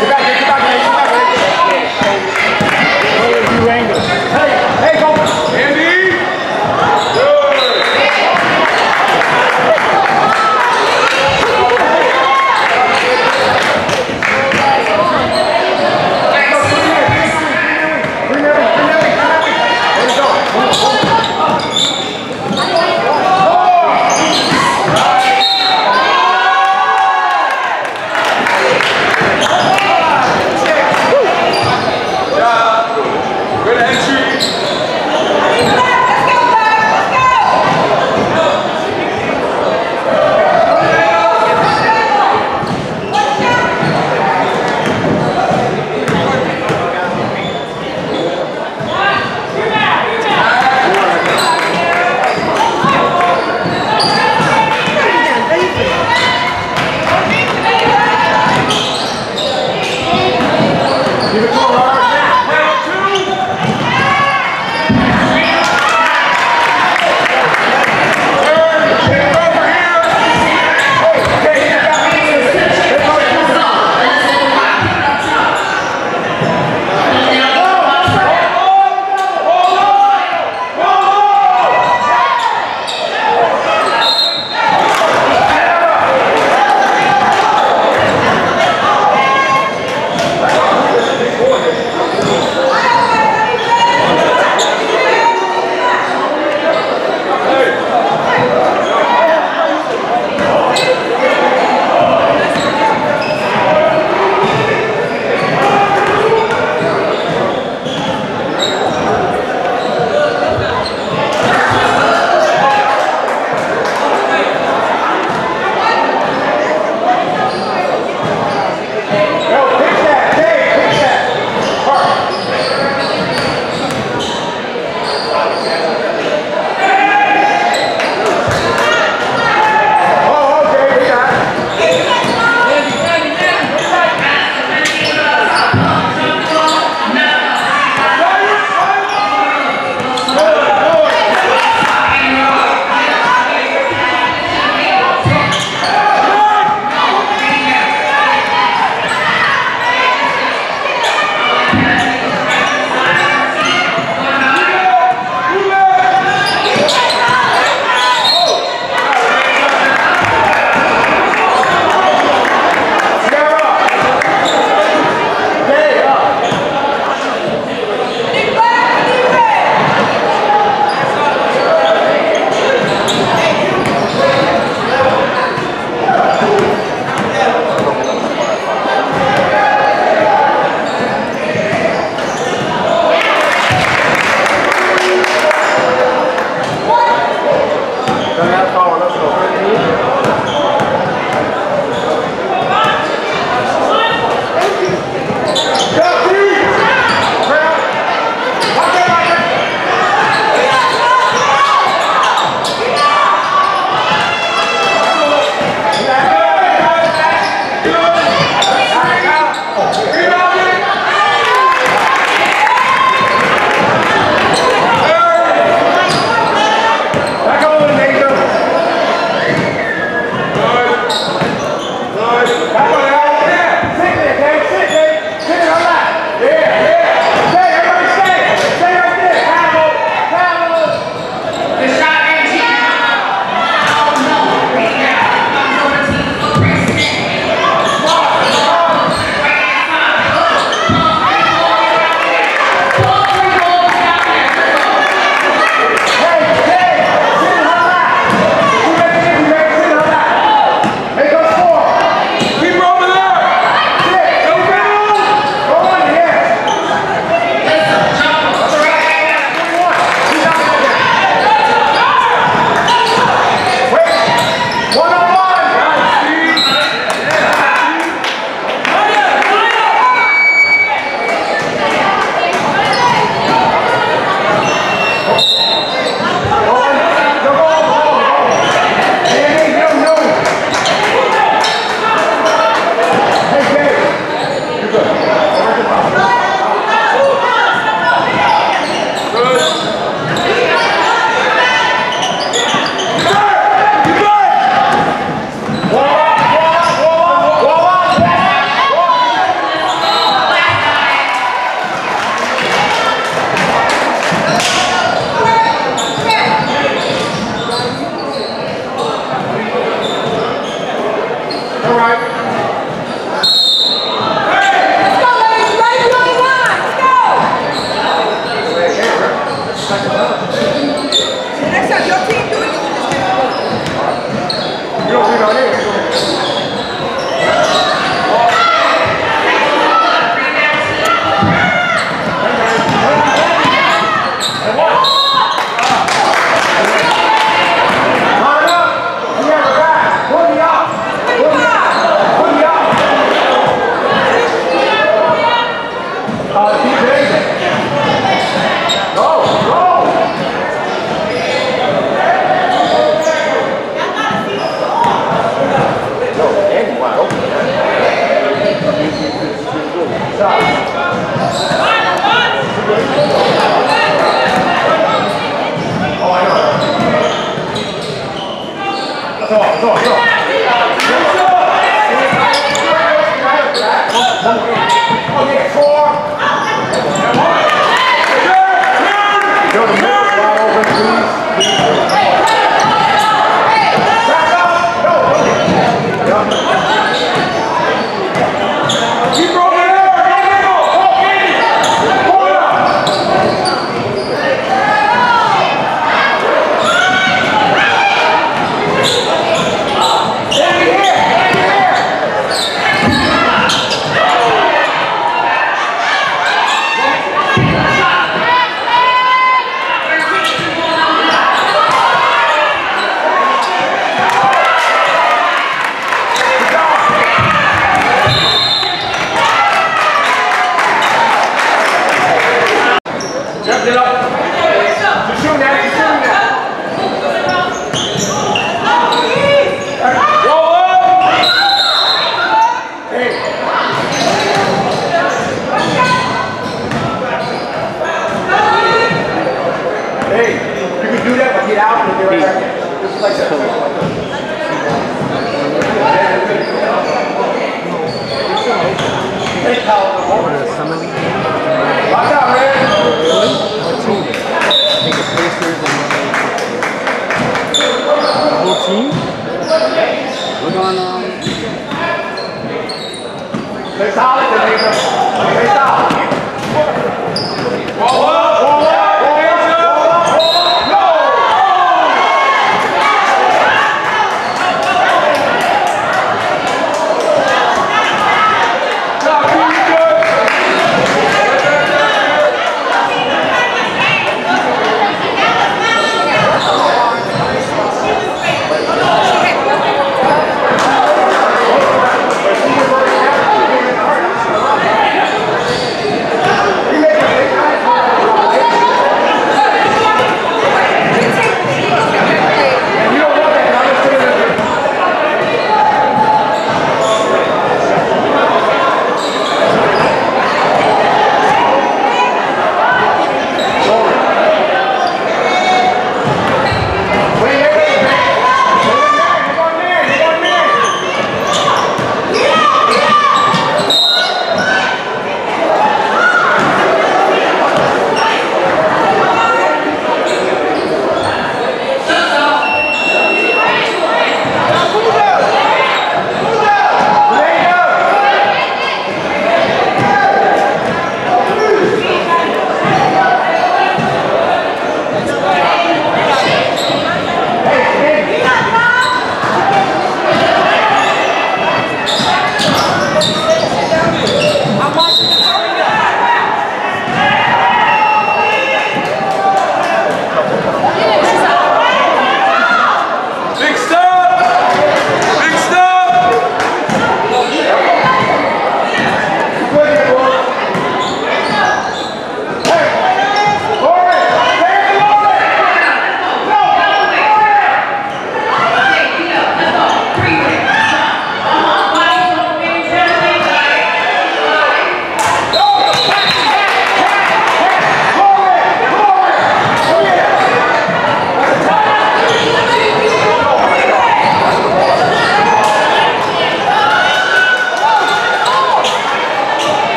Ребята,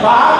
Five.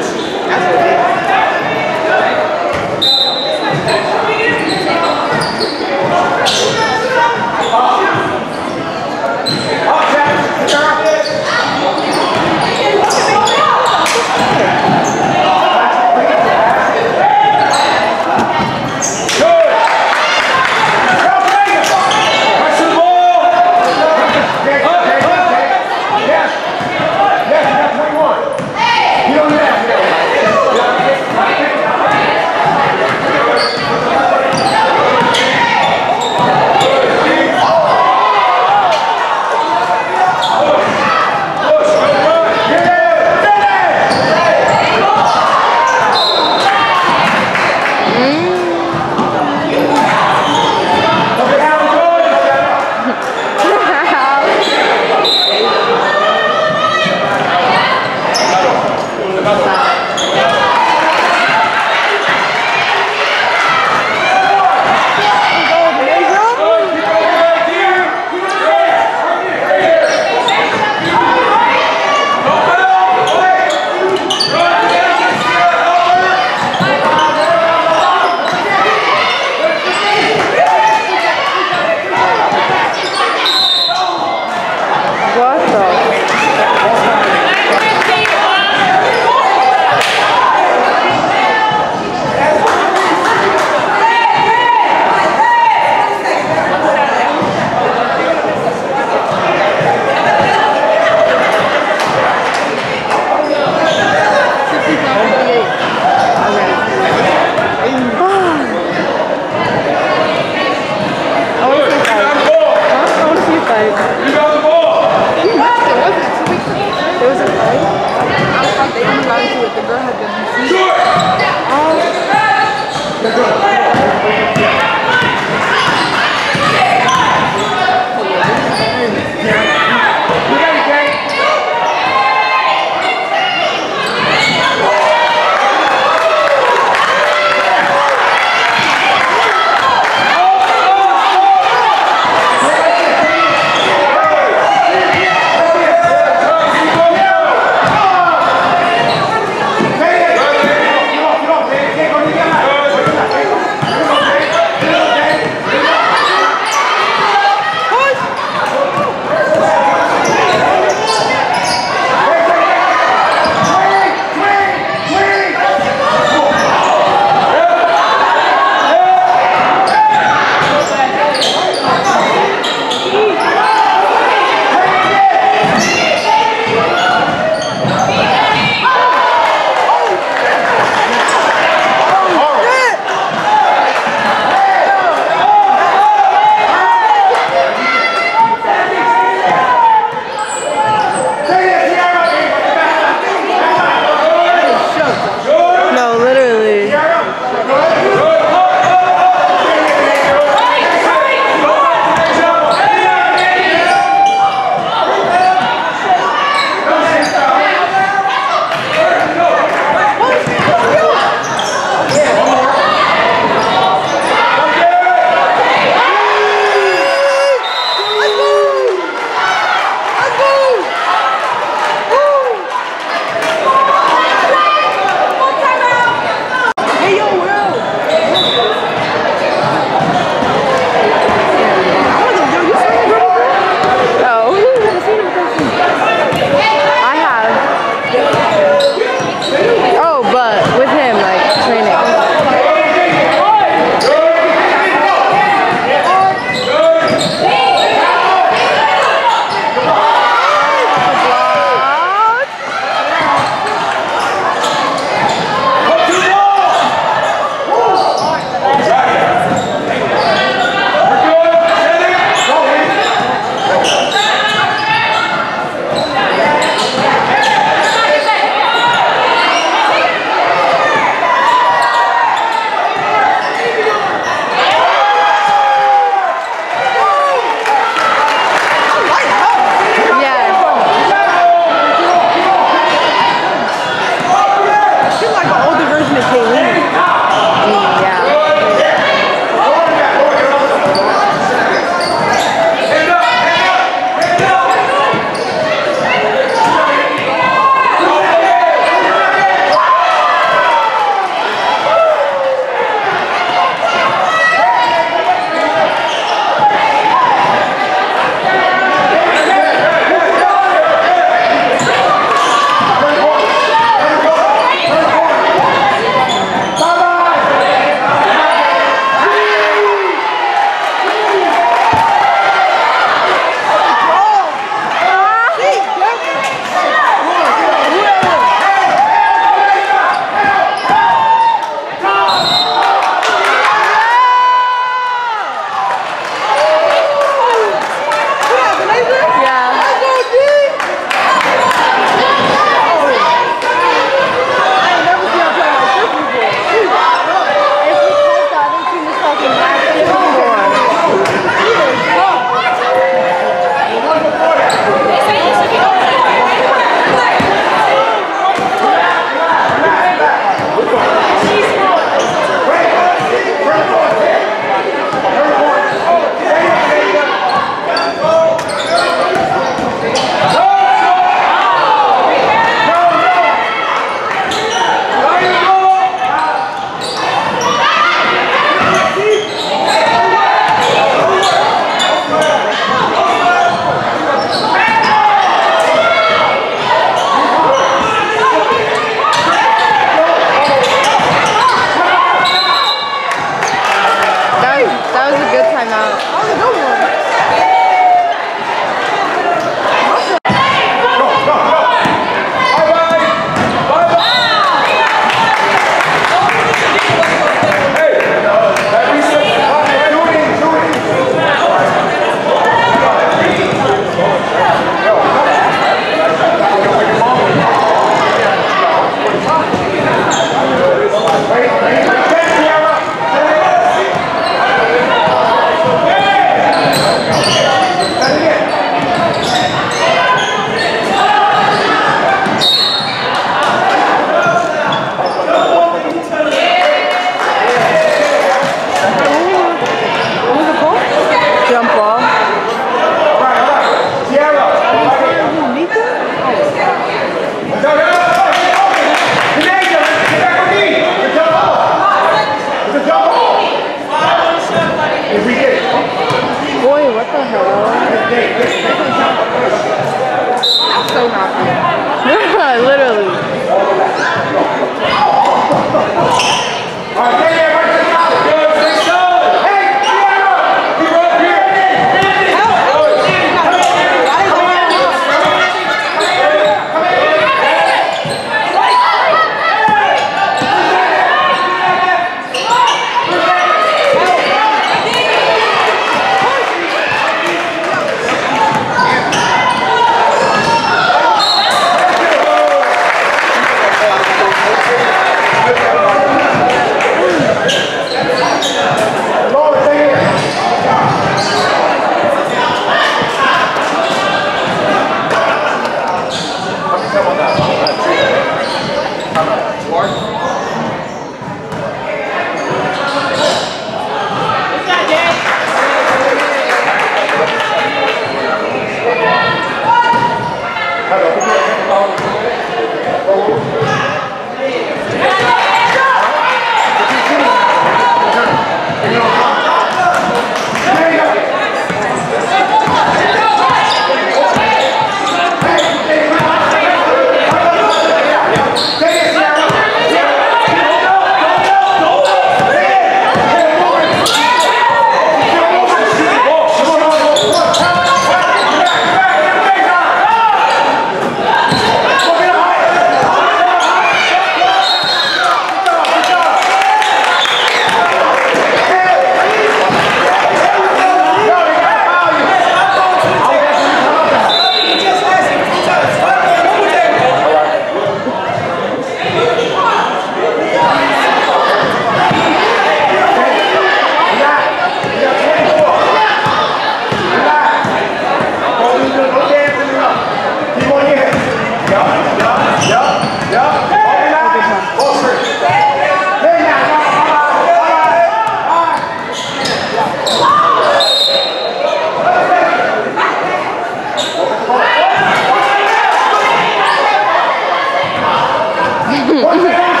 Where's